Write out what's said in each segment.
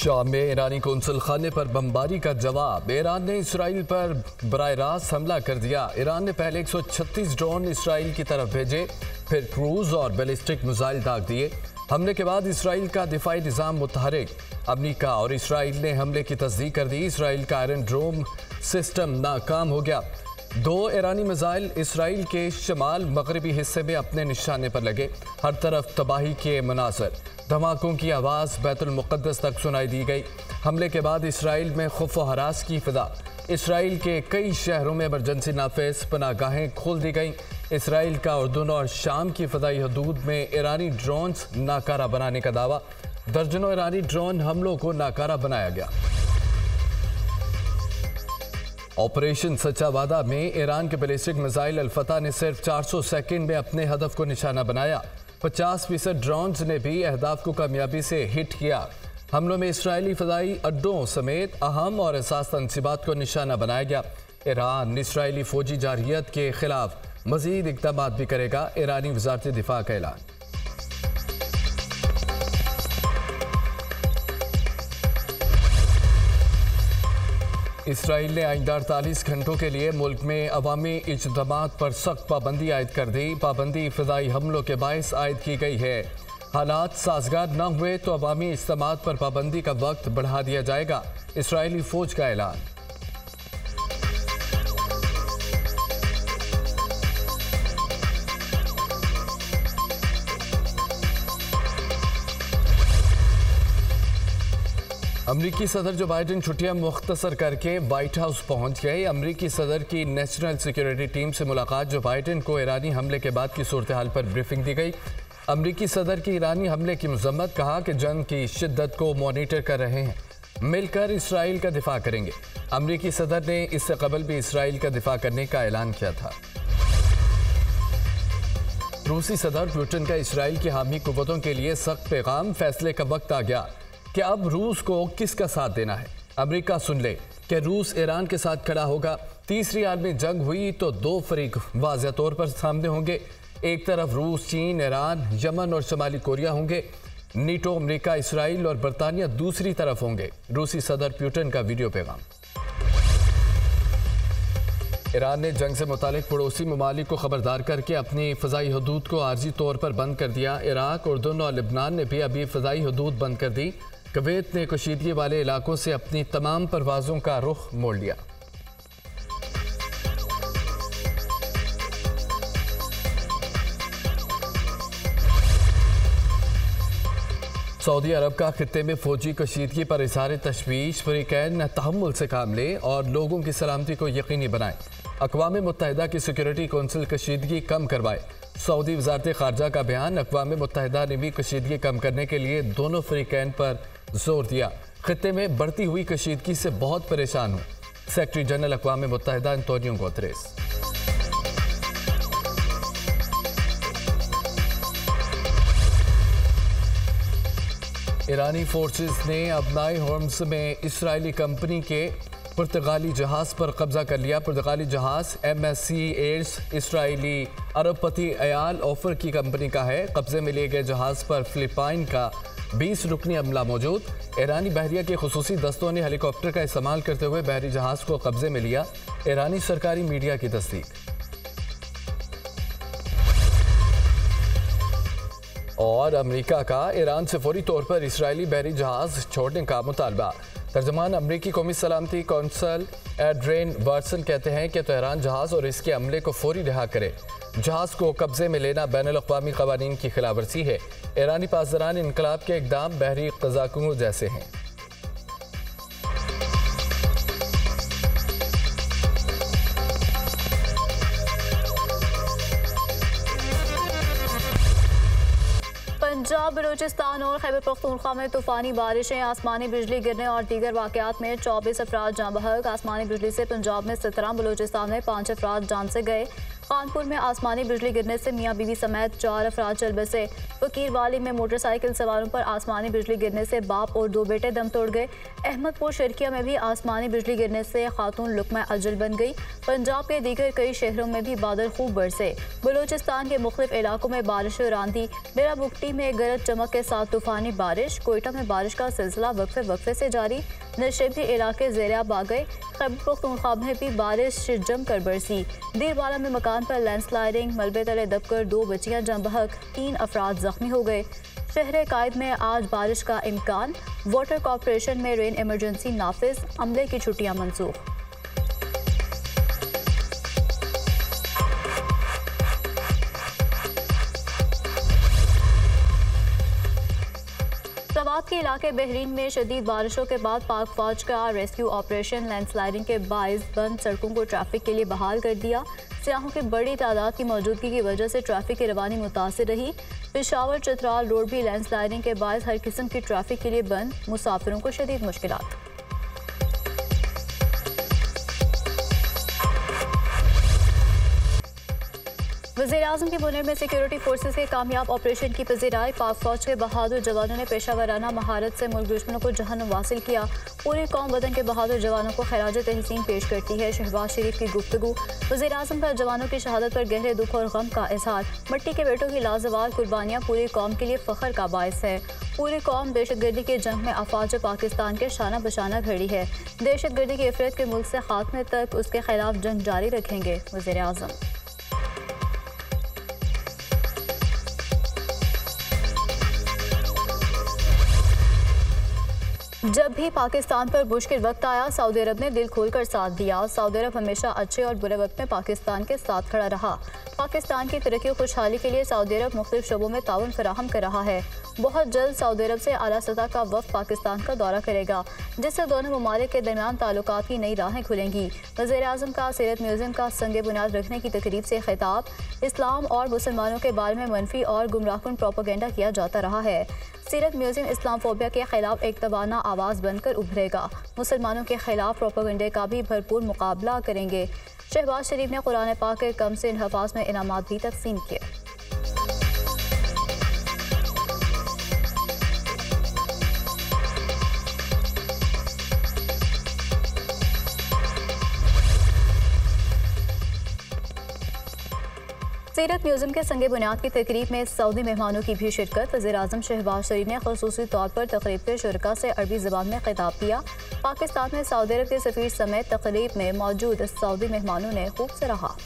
शाम में ईरानी कौंसल खाने पर बमबारी का जवाब। ईरान ने इसराइल पर बर रास्त हमला कर दिया। ईरान ने पहले 136 ड्रोन इसराइल की तरफ़ भेजे, फिर क्रूज और बैलिस्टिक मिसाइल दाग दिए। हमले के बाद इसराइल का दिफाई निज़ाम मुतहरिक। अमरीका और इसराइल ने हमले की तस्दीक कर दी। इसराइल का आयरन ड्रोम सिस्टम नाकाम हो गया। दो ईरानी मिसाइल इसराइल के शमाल मगरबी हिस्से में अपने निशाने पर लगे। हर तरफ़ तबाही के मनासर। धमाकों की आवाज़ बैतुलमुक़दस तक सुनाई दी गई। हमले के बाद इसराइल में खुफ हरास की फिदा। इसराइल के कई शहरों में एमरजेंसी नाफेज पनागाहें खोल दी गई। इसराइल का उर्दून और शाम की फदाई हदूद में ईरानी ड्रोन्स नाकारा बनाने का दावा। दर्जनों ईरानी ड्रोन हमलों को नाकारा बनाया गया। ऑपरेशन सच्चा वादा में ईरान के बैलिस्टिक मिसाइल अल्फता ने सिर्फ़ 400 सेकंड में अपने हदफ को निशाना बनाया। 50 फ़ीसद ड्रोन्स ने भी अहदाफ को कामयाबी से हिट किया। हमलों में इसराइली फजाई अड्डों समेत अहम और एहसास तनसीबात को निशाना बनाया गया। ईरान इसराइली फौजी जारियत के खिलाफ मजीद इकदाम भी करेगा, ईरानी वजारत दिफा का ऐलान। इसराइल ने आइंदा अड़तालीस घंटों के लिए मुल्क में अवामी इजदाम पर सख्त पाबंदी आयद कर दी। पाबंदी, फजाई हमलों के बायस आयद की गई है। हालात साजगार न हुए तो अवामी इजमात पर पाबंदी का वक्त बढ़ा दिया जाएगा। इसराइली फौज का ऐलान। अमरीकी सदर जो बाइडन छुट्टियाँ मुख्तसर करके व्हाइट हाउस पहुँच गए। अमरीकी सदर की नेशनल सिक्योरिटी टीम से मुलाकात, जो बाइडन को ईरानी हमले के बाद की सूरत हाल पर ब्रीफिंग दी गई। अमरीकी सदर की ईरानी हमले की मजम्मत कहा कि जंग की शिद्दत को मॉनिटर कर रहे हैं। मिलकर इसराइल का दिफा करेंगे। अमरीकी सदर ने इससे कबल भी इसराइल का दिफा करने का ऐलान किया था। रूसी सदर पुतिन का इसराइल की हामी कुतों के लिए सख्त पैगाम, फैसले का वक्त आ गया। कि अब रूस को किसका साथ देना है? अमेरिका सुन ले कि रूस ईरान के साथ खड़ा होगा। तीसरी आलमी जंग हुई तो दो फरीक वाज तौर पर सामने होंगे। एक तरफ़ रूस, चीन, ईरान, यमन और शमाली कोरिया होंगे। नीटो, अमरीका, इसराइल और बरतानिया दूसरी तरफ़ होंगे। रूसी सदर प्यूटन का वीडियो पैगाम। ईरान ने जंग से मुतालिक पड़ोसी ममालिक को खबरदार करके अपनी फ़जाई हदूद को आर्जी तौर पर बंद कर दिया। इराक उर्दन और लिबनान ने भी अभी फ़जाई हदूद बंद कर दी। कवैत ने कशीदगी वाले इलाकों से अपनी तमाम परवाज़ों का रुख मोड़ लिया। सऊदी अरब का खत्े में फौजी कशीदगी पर इजहार तशवीश, फ्रीकैन तहमुल से काम ले और लोगों की सलामती को यकीनी बनाए। अकवा मुतहदा की सिक्योरिटी कौंसिल कशीदगी कम करवाए। सऊदी वजारत खारजा का बयान अकवा मुतहदा ने भी कशीदगी कम करने के लिए दोनों फ्रीकैन पर ज़ोर दिया। खत्े में बढ़ती हुई कशीदगी से बहुत परेशान हूँ। सेक्रेटरी जनरल अकवा मुतहदा एंतोनियो गोतरेस ईरानी फोर्सेस ने अबनाई होम्स में इसराइली कंपनी के पुर्तगाली जहाज़ पर कब्जा कर लिया। पुर्तगाली जहाज़ एम एस सी एड्स इसराइली अरबपति अयाल ऑफ़र की कंपनी का है। कब्जे में लिए गए जहाज़ पर फिलिपाइन का 20 रुकनी अमला मौजूद। ईरानी बहरिया के खसूसी दस्तों ने हेलीकॉप्टर का इस्तेमाल करते हुए बहरी जहाज़ को कब्जे में लिया। ईरानी सरकारी मीडिया की तस्दीक। और अमरीका का ईरान से फौरी तौर पर इसराइली बहरी जहाज़ छोड़ने का मुतालबा। तर्जमान अमरीकी कौमी सलामती कौंसल एड्रेन वर्सन कहते हैं कि तेहरान जहाज़ और इसके अमले को फौरी रिहा करे। जहाज़ को कब्जे में लेना बैन अवी कवानीन की खिलाफ वर्जी है। ईरानी पासदारान इनकलाब के इकदाम बहरी कजाकुओं जैसे हैं। पंजाब, बलोचिस्तान और खैबर पख्तूनख्वा में तूफानी बारिशें, आसमानी बिजली गिरने और दीगर वाकत में चौबीस अफराद जाँ बहक। आसमानी बिजली से पंजाब में सत्रह, बलोचिस्तान में पाँच अफराद जान से गए। खानपुर में आसमानी बिजली गिरने से मियाँ बीवी समेत चार अफराद चल बसे। फकीर वाली में मोटरसाइकिल सवारों पर आसमानी बिजली गिरने से बाप और दो बेटे दम तोड़ गए। अहमदपुर शर्किया में भी आसमानी बिजली गिरने से खातून लुकमा अजल बन गई। पंजाब के दीगर कई शहरों में भी बादल खूब बरसे। बलोचिस्तान के मुख्तफ इलाकों में बारिश और आंधी बेरा बुकटी में गरज चमक के साथ तूफानी बारिश। कोयटा में बारिश का सिलसिला वक्फे वक्फे से जारी। नशेबी इलाके जेरियाब आ गए। खैबर में भी बारिश जमकर बरसी। दीरवाला में मकान पर लैंडस्लाइडिंग, मलबे तले दबकर दो बच्चियाँ जम बहक, तीन अफराद जख्मी हो गए। शहर कायद में आज बारिश का इम्कान। वाटर कॉरपोरेशन में रेन इमरजेंसी नाफिज, अमले की छुट्टियाँ मनसूख के इलाके बहरीन में शदीद बारिशों के बाद पाक फौज का रेस्क्यू ऑपरेशन लैंडस्लाइडिंग के बायस बंद सड़कों को ट्रैफ़िक के लिए बहाल कर दिया। सयाहों की बड़ी तादाद की मौजूदगी की वजह से ट्रैफ़िक की रवानी मुतासर रही। पिशावर चतराल रोड भी लैंडस्लाइडिंग के बायस हर किस्म की ट्रैफ़िक के लिए बंद। मुसाफिरों को शदीद मुश्किल वजी अजम के मुनर में सिक्योरिटी फोर्सेज के कामयाब ऑपरेशन की पजीराई पाक फौज के बहादुर जवानों ने पेशा वराना महारत से मुल्क दुश्मनों को जहन हासिल किया। पूरी कौम वतन के बहादुर जवानों को खराज तहसीन पेश करती है। शहबाज शरीफ की गुफ्तु वजी अजम का जवानों की शहादत पर गहरे दुख और गम का इजहार। मट्टी के बेटों की लाजवाल कुर्बानियाँ पूरी कौम के लिए फ़ख्र का बायस है। पूरी कौम दहशतगर्दी के जंग में अफवाज पाकिस्तान के शाना बशाना खड़ी है। दहशतगर्दी की अफरत के मुल्क से खात्मे तक उसके खिलाफ जंग जारी रखेंगे वजी अजम जब भी पाकिस्तान पर मुश्किल वक्त आया, सऊदी अरब ने दिल खोलकर साथ दिया। सऊदी अरब हमेशा अच्छे और बुरे वक्त में पाकिस्तान के साथ खड़ा रहा। पाकिस्तान की तरक्की खुशहाली के लिए सऊदी अरब मुख्तु शोबों में ताउन फराहम कर रहा है। बहुत जल्द सऊदी अरब से अला सतह का वफ पाकिस्तान का दौरा करेगा, जिससे दोनों ममालिक के दरमियान ताल्लुक की नई राहें खुलेंगी। वजी अजम का सीरत म्यूज़ियम का संग बुनियाद रखने की तकरीब से खिताब, इस्लाम और मुसलमानों के बारे में मनफी और गुमराहन प्रोपोगेंडा किया जाता रहा है। सीरत म्यूज़ियम इस्लाम फोबिया के खिलाफ एक तवाना आवाज़ बनकर उभरेगा। मुसलमानों के खिलाफ प्रोपोगंडे का भी भरपूर मुकाबला करेंगे। शहबाज शरीफ ने कुरान पाक के कम से हफाज में इनाम भी तकसीम किए। सीरत म्यूज़ियम के संगे बुनियाद की तकरीब में सऊदी मेहमानों की भी शिरकत। वजी अजम शहबाज शरीफ ने खसूसी तौर पर तकरीब के शुरा से अरबी जबान में खिताब किया। पाकिस्तान में सऊदी अरब के सफीर समेत तकरीब में मौजूद सऊदी मेहमानों ने खूब सराहा।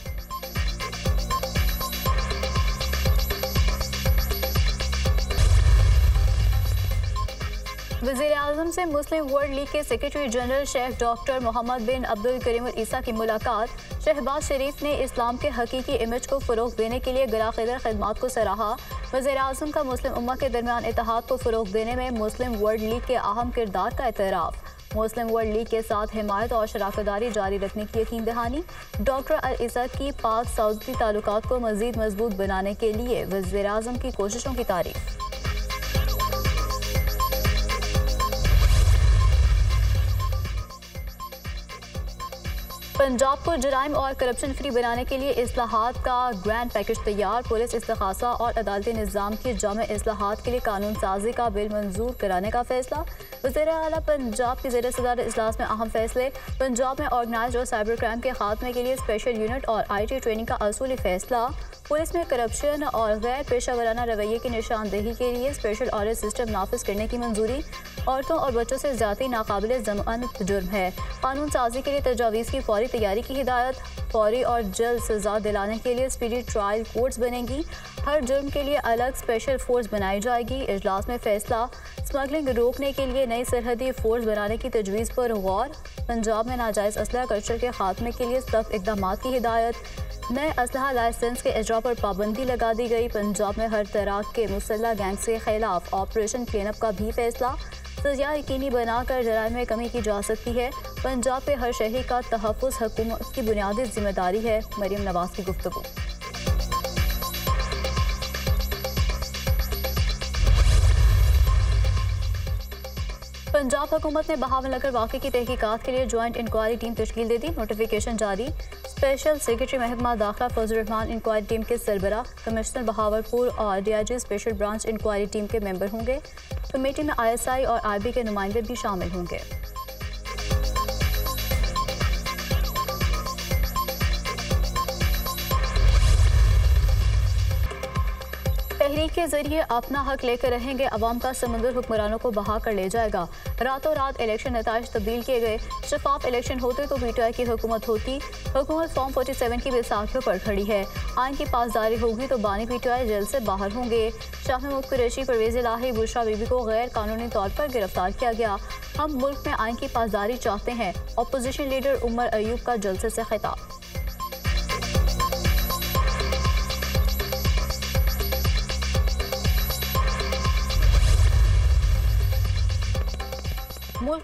वजी अजम से मुस्लिम वर्ल्ड लीग के secretary general Sheikh doctor Mohammad bin Abdul Karim Issa की मुलाकात। शहबाज शरीफ ने इस्लाम के हकीकी इमेज को फ़रोग देने के लिए गराखिदर खदमात को सराहा। वजी अजम का मुस्लिम उम्मा के दरमियान इतिहाद को फ़रोग देने में मुस्लिम वर्ल्ड लीग के अहम किरदार का एतराफ़। मुस्लिम वर्ल्ड लीग के साथ हिमायत और शराकदारी जारी रखने की यकीन दहानी। डॉक्टर अल की पाक सऊदी ताल्लुक को मजीद मज़बूत बनाने के लिए वजी अजम की कोशिशों की तारीफ़। पंजाब को जराइम और करप्शन फ्री बनाने के लिए असलाहत का ग्रैंड पैकेज तैयार। पुलिस इसखासा और अदालती निज़ाम की जाम असलाहत के लिए कानून साजी का बिल मंजूर कराने का फैसला। वज़ीर अला पंजाब के जेर सदार अजलास में अहम फैसले। पंजाब में ऑर्गेनाइज और साइबर क्राइम के खात्मे के लिए स्पेशल यूनिट और आई टी ट्रेनिंग का असूली फैसला। पुलिस में करप्शन और गैर पेशा वराना रवैये की निशानदेही के लिए स्पेशल ऑडिट सिस्टम नाफिज करने की मंजूरी। औरतों और बच्चों से ज़्यादा नाकबिल जमानत जुर्म है। कानून साजी के लिए तजावीज़ की फौरी तैयारी की हिदायत। फौरी और जल्द सजा दिलाने के लिए स्पीडी ट्रायल कोर्ट्स बनेंगी। हर जुर्म के लिए अलग स्पेशल फोर्स बनाई जाएगी। इजलास में फैसला। स्मगलिंग रोकने के लिए नई सरहदी फोर्स बनाने की तजवीज़ पर गौर। पंजाब में नाजायज़ असला कल्चर के खात्मे के लिए सख्त इकदाम की हिदायत। नए असलहा लाइसेंस के अजरा पर पाबंदी लगा दी गई। पंजाब में हर तरह के मुसल्ला गैंग के खिलाफ ऑपरेशन क्लीनअप का भी फैसला। सजा यकीनी बनाकर जराय में कमी की जा सकती है। पंजाब के हर शहरी का तहफ़ हुकूमत की बुनियादी ज़िम्मेदारी है। मरीम नवाज़ की गुफ्तु पंजाब हुकूमत ने बहावनगर वाक़े की तहकीकात के लिए ज्वाइंट इंक्वायरी टीम तश्कील दे दी। नोटिफिकेशन जारी। स्पेशल सेक्रेटरी महकमा दाखिला फजल रहमान इंक्वायरी टीम के सरबरा कमिश्नर बहावरपुर और DIG special branch inquiry team के मेंबर होंगे। कमेटी में आईएसआई और आरबी के नुमाइंदे भी शामिल होंगे। तहरीक के ज़रिए अपना हक लेकर रहेंगे। अवाम का समंदर हुक्मरानों को बहा कर ले जाएगा। रातों रात इलेक्शन नतज तब्दील किए गए। शफाफ इलेक्शन होते तो पीटीआई की हुकूमत होती। हुकूमत फॉर्म 47 की बेसाखियों पर खड़ी है। आइन की पासदारी होगी तो बानी पीटीआई जेल से बाहर होंगे। शाह महमूद कुरैशी, परवेज लाही बुशरा बीबी को गैर कानूनी तौर पर गिरफ़्तार किया गया। हम मुल्क में आइन की पासदारी चाहते हैं। अपोजिशन लीडर उमर अयूब का जलसे से खिताब।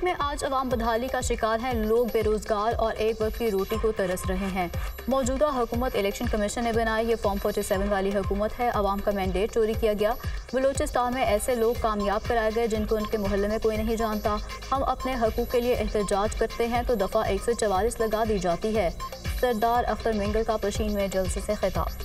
मुल्क में आज अवाम बदहाली का शिकार हैं लोग बेरोजगार और एक वक्त की रोटी को तरस रहे हैं। मौजूदा हुकूमत इलेक्शन कमीशन ने बनाई ये फॉर्म 47 वाली हुकूमत है। अवाम का मैंडेट चोरी किया गया। बलूचिस्तान में ऐसे लोग कामयाब कराए गए जिनको उनके मोहल्ले में कोई नहीं जानता। हम अपने हकूक के लिए एहतजाज करते हैं तो दफ़ा एक सौ चवालीस लगा दी जाती है। सरदार अख्तर मिंगल का पशीन में जलसे से खिताब।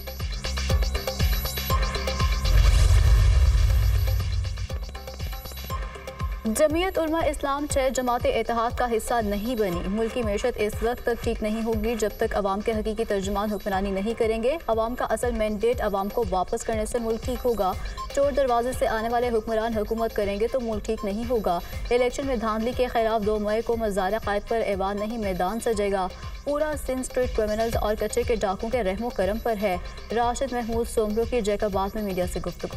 जमीयत उलमा इस्लाम छः जमात इतिहाद का हिस्सा नहीं बनी। मुल्क मीशत इस वक्त तक ठीक नहीं होगी, जब तक अवाम के हकीकी तर्जमान हुक्मरानी नहीं करेंगे। अवाम का असल मैंडेट अवाम को वापस करने से मुल्क ठीक होगा। चोर दरवाजे से आने वाले हुक्मरान हुकूमत करेंगे तो मुल्क ठीक नहीं होगा। इलेक्शन में धांधली के खिलाफ दो मई को मजार कायद पर ऐवान नहीं मैदान सजेगा। पूरा सिंध स्ट्रीट क्रिमिनल्स और कच्चे के डाकों के रहमो करम पर है। राशिद महमूद सोमरो की जैकाबाद में मीडिया से गुफ्तु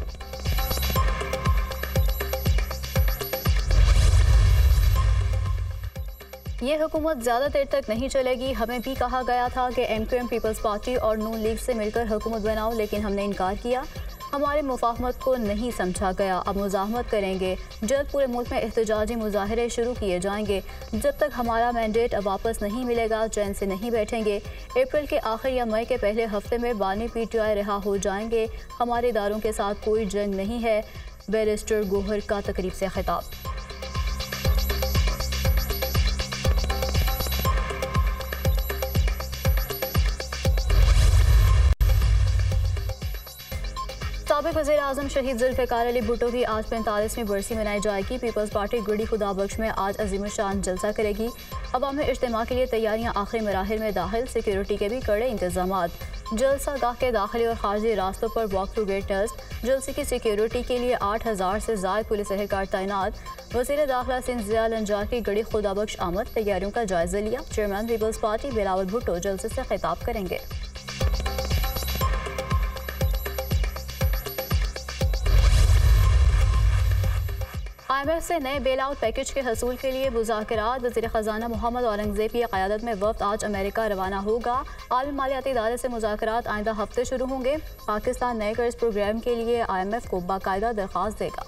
ये हुकूमत ज़्यादा देर तक नहीं चलेगी। हमें भी कहा गया था कि M Q M Peoples Party और नून लीग से मिलकर हुकूमत बनाओ, लेकिन हमने इनकार किया। हमारे मुफाहमत को नहीं समझा गया। अब मुजाहमत करेंगे। जल्द पूरे मुल्क में एहतजाजी मुजाहरे शुरू किए जाएँगे। जब तक हमारा मैंडेट वापस नहीं मिलेगा, चैन से नहीं बैठेंगे। अप्रैल के आखिर या मई के पहले हफ़्ते में बानी पी टी आई रिहा हो जाएँगे। हमारे इदारों के साथ कोई जंग नहीं है। बैरिस्टर गोहर का तकरीब से खिताब। सबक वजी अजम शहीद जुल्फ़ार अली भुटो की आज पैंतालीसवीं बरसी मनाई जाएगी। पीपल्स पार्टी गुड़ी खुदा बख्श में आज अजीम शान जलसा करेगी। अवामी इज्तम के लिए तैयारियाँ आखिरी मराहल में दाखिल। सिक्योरिटी के भी कड़े इंतज़ाम जलसा गाह के दाखिले और खारजी रास्तों पर वॉक टू गेट टेस्ट जलसे की सिक्योरिटी के लिए आठ हज़ार से ज़्यादा पुलिस एहलकार तैनात। वज़ीर दाखिला सिंध जिया लंजार की गड़ी खुदा बख्श आमद। तैयारियों का जायजा लिया। Chairman Peoples Party Bilawal Bhutto जलसे से खिताब करेंगे। आई एम से नए बेल आउट पैकेज के हसूल के लिए मुजाकर वजी ख़जाना मोहम्मद औरंगज़ेब की क्यादत में वफ्त आज अमेरिका रवाना होगा। आलम मालियाती इदारे से मुजाकर आइंदा हफ़्ते शुरू होंगे। पाकिस्तान नए कर्ज प्रोग्राम के लिए आई एम एफ़ को बाकायदा दरख्वास्त देगा।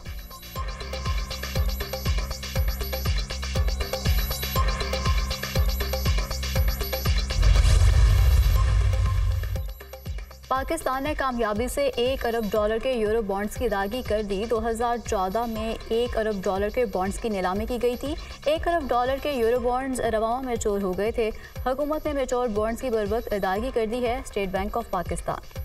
पाकिस्तान ने कामयाबी से एक अरब डॉलर के यूरो बॉन्ड्स की अदायगी कर दी। 2014 में एक अरब डॉलर के बॉन्ड्स की नीलामी की गई थी। एक अरब डॉलर के यूरो बॉन्ड्स रवाना में चोर हो गए थे। हुकूमत ने मेचोर बॉन्ड्स की बरबक अदायगी कर दी है State Bank of Pakistan.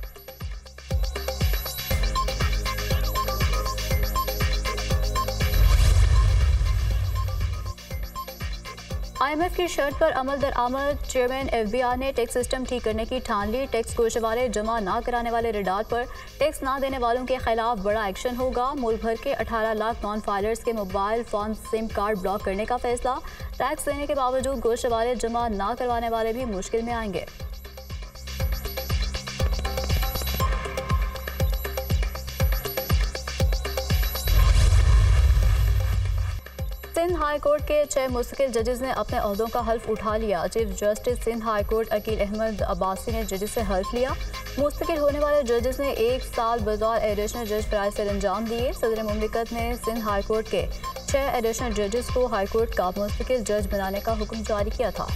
IMF की शर्त पर अमल दरामद चेयरमैन एफबीआर ने टैक्स सिस्टम ठीक करने की ठान ली। टैक्स गोशवारे जमा ना कराने वाले रिडार पर टैक्स ना देने वालों के खिलाफ बड़ा एक्शन होगा। मुल्क भर के 18 लाख नॉन फाइलर्स के mobile phone sim card block करने का फैसला। टैक्स देने के बावजूद गोशवारे जमा ना करवाने वाले भी मुश्किल में आएँगे। सिंध हाई कोर्ट के छह मुस्तकिल जजेस ने अपने अहदों का हल्फ उठा लिया। Chief justice Sindh high court Aqeel Ahmed Abbasi ने जजेस से हल्फ लिया। मुस्तकिल होने वाले जजेस ने एक साल बतौर एडिशनल जज फराज से अंजाम दिए। सदर ममलिकत ने सिंध हाई कोर्ट के छह एडिशनल जजेस को हाई कोर्ट का मुस्तकिल जज बनाने का हुक्म जारी किया था।